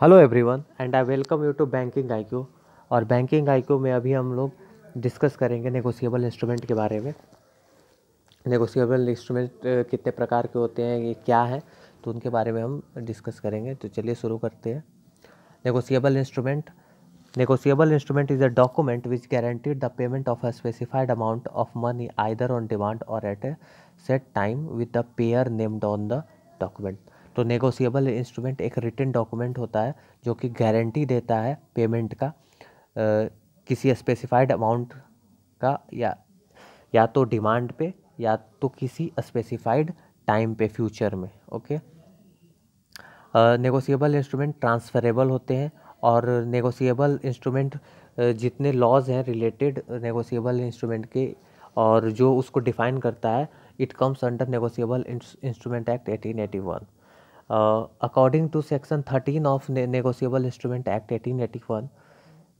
Hello everyone and I welcome you to banking IQ और banking IQ में अभी हम लोग डिस्कस करेंगे नेगोशिएबल इंस्ट्रूमेंट के बारे में। नेगोशिएबल इंस्ट्रूमेंट कितने प्रकार के होते हैं, ये क्या है तो उनके बारे में हम डिस्कस करेंगे। तो चलिए शुरू करते हैं। Negotiable instrument negotiable instrument is a document which guaranteed the payment of a specified amount of money either on demand और at a set time with the payer named on the document तो negotiable instrument एक written document होता है जो कि guarantee देता है payment का आ, किसी स्पेसिफाइड अमाउंट का या या तो डिमांड पे या तो किसी स्पेसिफाइड टाइम पे फ्यूचर में ओके नेगोशिएबल इंस्ट्रूमेंट ट्रांसफरेबल होते हैं और नेगोशिएबल इंस्ट्रूमेंट जितने लॉज हैं रिलेटेड नेगोशिएबल इंस्ट्रूमेंट के और जो उसको डिफाइन करता है it comes under negotiable instrument act 1881 according to section 13 of negotiable instrument act 1881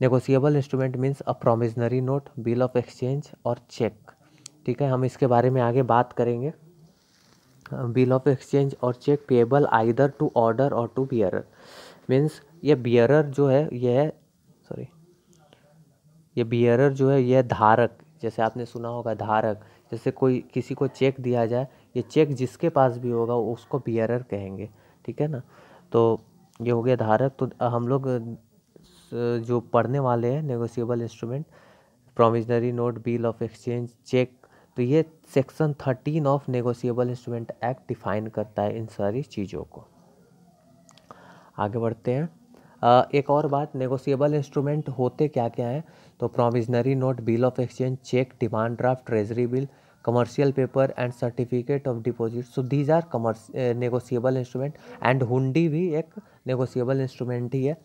negotiable instrument means a promissory note bill of exchange और चेक ठीक है, हम इसके बारे में आगे बात करेंगे। बिल ऑफ़ एक्सचेंज और cheque payable either to order और टू बियरर मीन्स ये बियरर जो है यह सॉरी ये बियरर जो है यह धारक, जैसे आपने सुना होगा धारक, जैसे कोई, किसी को चेक दिया जाए, ये चेक जिसके पास भी होगा, उसको बियरर कहेंगे। ठीक है ना? तो ये हो गया धारक। तो हम लोग जो पढ़ने वाले हैं negotiable instrument promissory note bill of exchange cheque तो ये section thirteen of negotiable instrument act define करता है इन सारी चीज़ों को। आगे बढ़ते हैं। एक और बात नेगोशिएबल इंस्ट्रूमेंट होते क्या क्या है? तो promissory note bill of exchange cheque demand draft treasury bill paper and certificate of deposit. So these are commerce uh, negotiable instrument and hundi भी एक negotiable instrument ही है।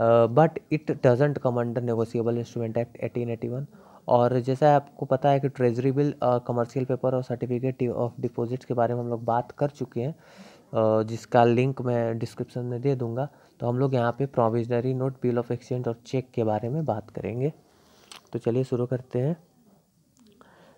But it doesn't come under negotiable instrument act 1881 और जैसा आपको पता है कि ट्रेजरी बिल कमर्शियल पेपर और सर्टिफिकेट ऑफ़ डिपॉजिट्स के बारे में हम लोग बात कर चुके हैं। Uh, जिसका लिंक मैं डिस्क्रिप्शन में दे दूँगा। तो हम लोग यहाँ पे promissory note bill of exchange और चेक के बारे में बात करेंगे। तो चलिए शुरू करते हैं।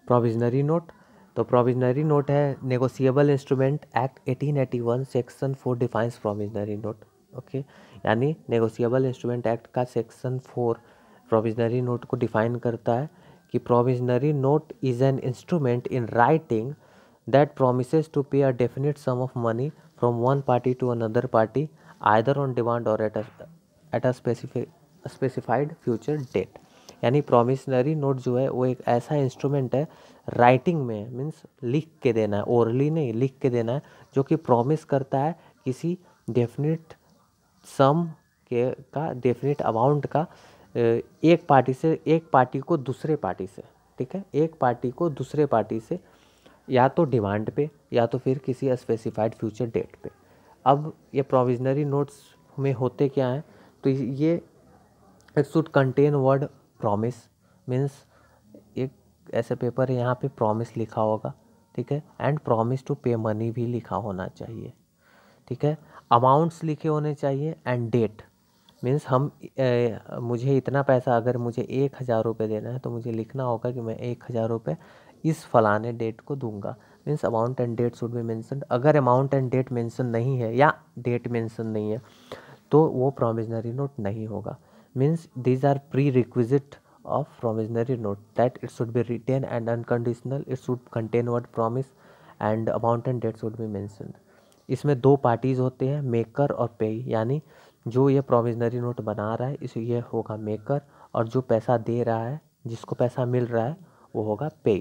प्रोविजनरी नोट तो प्रोविजनरी नोट है negotiable instrument act 1881 section four defines promissory note okay यानी नेगोशिएबल इंस्ट्रूमेंट एक्ट का सेक्शन फोर प्रोविजनरी नोट को डिफाइन करता है कि promissory note is an instrument in writing that promise to pay a definite sum of money from one party to another party either on demand और at at a specified future date यानी promissory note जो है, वो एक ऐसा instrument है writing में means लिख के देना है ओरली नहीं, लिख के देना है, जो कि प्रॉमिस करता है किसी डेफिनेट सम के, का डेफिनेट अमाउंट का एक पार्टी से, एक पार्टी को दूसरे पार्टी से, ठीक है? एक पार्टी को दूसरे पार्टी से, या तो डिमांड पे, या तो फिर किसी स्पेसिफाइड फ्यूचर डेट पे। अब ये प्रोविजनरी नोट्स में होते क्या हैं? तो ये it should contain word promise means एक ऐसे पेपर है यहाँ पे प्रॉमिस लिखा होगा ठीक है? And promise to pay money भी लिखा होना चाहिए ठीक है? अमाउंट्स लिखे होने चाहिए एंड डेट मीन्स हम ए, मुझे इतना पैसा अगर मुझे एक हज़ार रुपये देना है तो मुझे लिखना होगा कि मैं एक हज़ार रुपये इस फलाने डेट को दूँगा। Means amount and date should be mention अगर अमाउंट एंड डेट मेंशन नहीं है या डेट मेंशन नहीं है तो वो प्रोविजनरी नोट नहीं होगा। Means these are prerequisite of promissory note that it should be written and unconditional it should contain word promise and amount and date should be mentioned इसमें दो पार्टीज़ होते हैं मेकर और पे यानी जो ये प्रोविजनरी नोट बना रहा है इस ये होगा मेकर और जो पैसा दे रहा है जिसको पैसा मिल रहा है वो होगा पे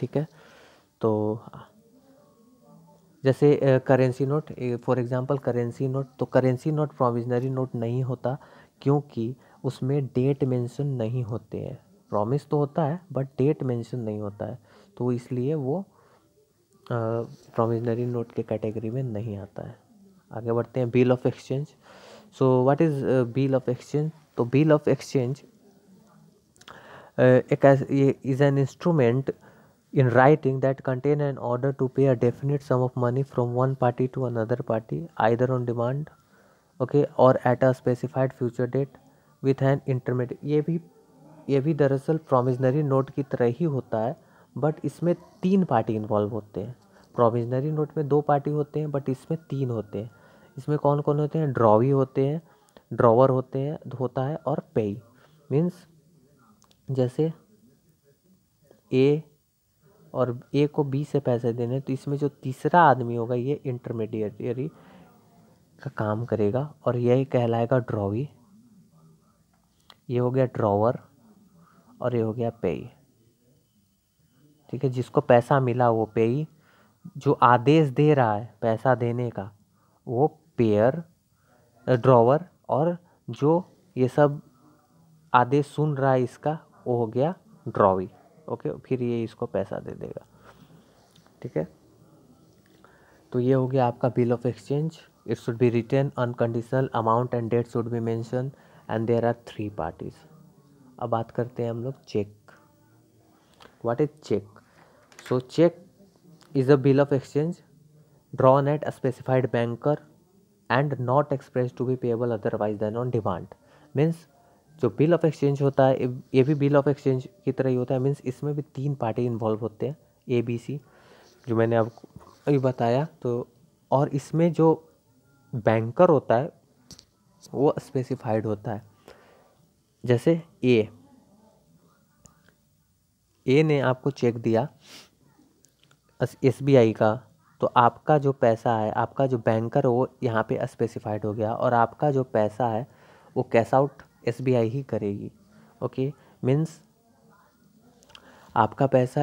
ठीक है तो जैसे currency note for example currency note तो करेंसी नोट प्रोविजनरी नोट नहीं होता क्योंकि उसमें डेट मेंशन नहीं होते हैं। प्रॉमिस तो होता है बट डेट मेंशन नहीं होता है। तो इसलिए वो प्रोविजनरी नोट के कैटेगरी में नहीं आता है। आगे बढ़ते हैं bill of exchange so what is bill of exchange तो बिल ऑफ़ एक्सचेंज एक is an instrument in writing that contain an order to pay a definite sum of money from one party to another party either on demand okay or at a specified future date with an intermediate ये भी ये भी दरअसल provisionary note की तरह ही होता है but इसमें तीन पार्टी इन्वॉल्व होते हैं प्रोविजनरी नोट में दो पार्टी होते हैं बट इसमें तीन होते हैं इसमें कौन कौन होते हैं ड्रॉवी होते हैं ड्रॉवर होते हैं होता है और पेई मीन्स जैसे ए और ए को बी से पैसे देने तो इसमें जो तीसरा आदमी होगा, ये इंटरमीडिएटरी का काम करेगा और यही कहलाएगा ड्रॉवी ये हो गया ड्रॉवर और ये हो गया पेई ठीक है, जिसको पैसा मिला वो पेई जो आदेश दे रहा है पैसा देने का, वो पेयर ड्रॉवर और जो ये सब आदेश सुन रहा है इसका, वो हो गया ड्रॉवी ओके, फिर ये इसको पैसा दे देगा। ठीक है? तो ये हो गया आपका bill of exchange. It should be written unconditional amount and date should be mention and there are three parties अब बात करते हैं हम लोग cheque what is cheque so cheque is a bill of exchange drawn at specified banker and not express to be payable otherwise than on demand means जो bill of exchange होता है, ये भी बिल ऑफ़ एक्सचेंज की तरह ही होता है means इसमें भी तीन पार्टी इन्वॉल्व होते हैं ए बी सी जो मैंने आपको अभी बताया। तो और इसमें जो बैंकर होता है, वो स्पेसिफाइड होता है। जैसे ए ए ने आपको चेक दिया एस बी आई का तो आपका जो पैसा है, आपका जो बैंकर है, वो यहाँ पे स्पेसिफाइड हो गया। और आपका जो पैसा है, वो cash out S B I ही करेगी ओके मीन्स आपका पैसा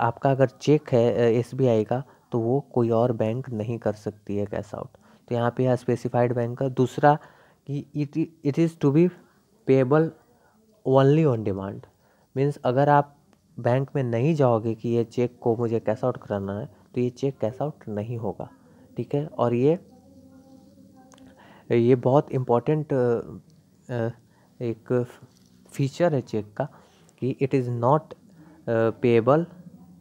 आपका अगर चेक है एस बी आई का तो वो कोई और बैंक नहीं कर सकती है कैश आउट तो यहाँ पे है स्पेसिफाइड बैंकर दूसरा, कि it it is to be payable only on demand means अगर आप बैंक में नहीं जाओगे कि ये चेक को मुझे कैश आउट कराना है तो ये चेक कैश आउट नहीं होगा, ठीक है? और ये ये बहुत इम्पोर्टेंट एक फीचर है चेक का कि it is not payable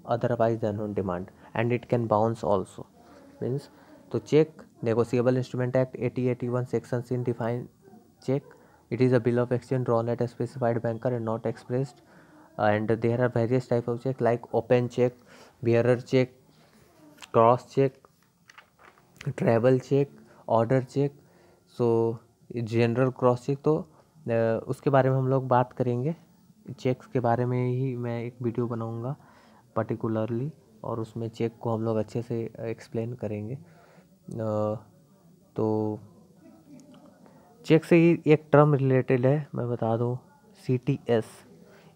otherwise than on demand and it can bounce also means तो cheque negotiable instrument act eighty eighty one section seen define cheque it is a bill of exchange drawn at specified banker and not expressed and there are various type of cheque like open cheque bearer cheque cross cheque travel cheque order cheque so general cross cheque तो उसके बारे में हम लोग बात करेंगे। Checks के बारे में ही मैं एक वीडियो बनाऊँगा पर्टिकुलरली और उसमें चेक को हम लोग अच्छे से एक्सप्लेन करेंगे। तो चेक से ही एक टर्म रिलेटेड है, मैं बता दूँ सी टी एस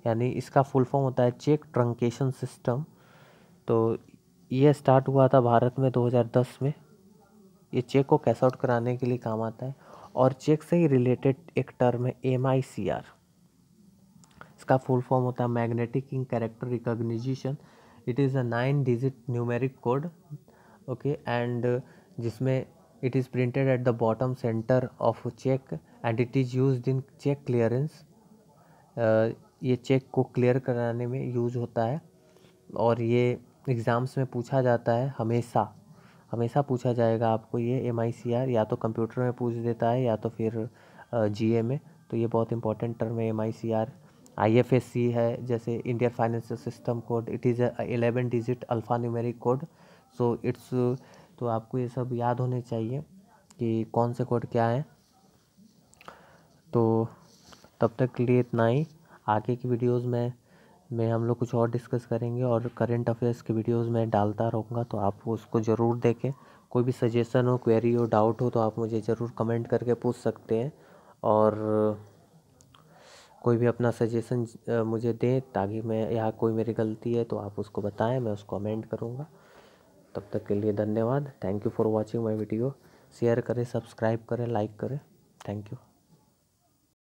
यानी इसका फुल फॉर्म होता है चेक ट्रंकेशन सिस्टम तो ये स्टार्ट हुआ था भारत में 2010 में। ये चेक को कैश आउट कराने के लिए काम आता है? और चेक से ही रिलेटेड एक टर्म है एम आई सी आर इसका फुल फॉर्म होता है magnetic in character recognition it is a nine digit numeric code okay and जिसमें it is printed at the bottom centre of cheque and it is use in cheque uh, ये check को clear कराने में use होता है। और ये exams में पूछा जाता है हमेशा। हमेशा पूछा जाएगा आपको ये आर या तो कंप्यूटर में पूछ देता है या तो फिर जी ए में। तो ये बहुत इंपॉर्टेंट टर्म है एम आई है, जैसे Indian financial system code it is eleven digit alphanumeric code so it's तो आपको ये सब याद होने चाहिए कि कौन से कोड क्या है। तो तब तक के लिए इतना ही। आगे की वीडियोज़ में में हम लोग कुछ और डिस्कस करेंगे और करंट अफेयर्स के वीडियोस में डालता रहूँगा तो आप उसको ज़रूर देखें। कोई भी सजेशन हो क्वेरी हो डाउट हो तो आप मुझे ज़रूर कमेंट करके पूछ सकते हैं। और कोई भी अपना सजेशन मुझे दें ताकि मैं यहाँ कोई मेरी गलती है तो आप उसको बताएँ, मैं उसको कमेंट करूँगा। तब तक के लिए धन्यवाद। Thank you for watching my video share करें सब्सक्राइब करें लाइक करें। Thank you